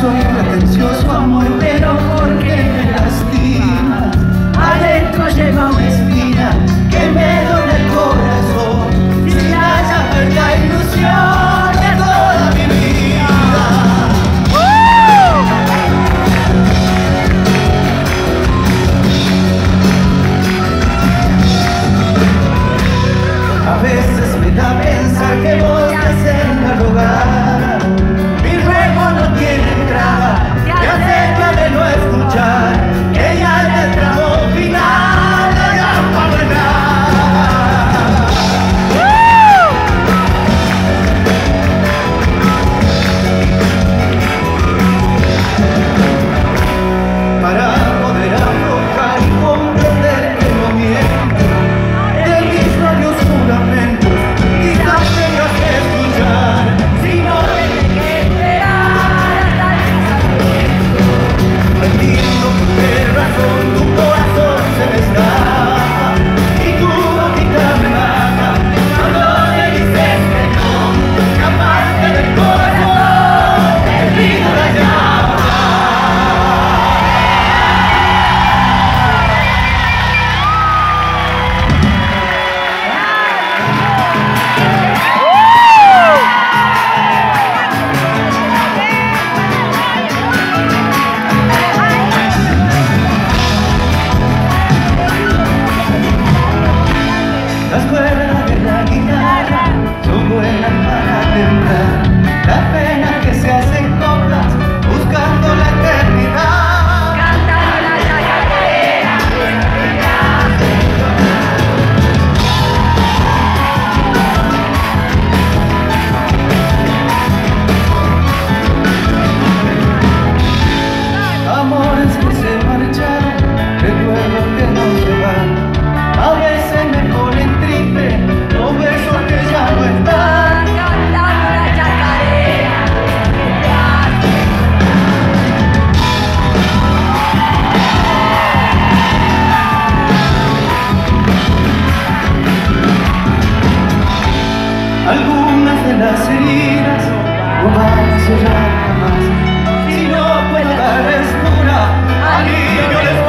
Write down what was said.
Soy pretencioso amor, pero porque me lastimas Adentro lleva una espina que me duele el corazón. Y si haya verdad ilusión de toda mi vida. A veces me da pensar que voy a hacerme rogar cuerda, guitarra, su buena para temblar, las penas que se hacen con Algunas de las heridas no van a cerrar jamás Si no puede dar respuesta al niño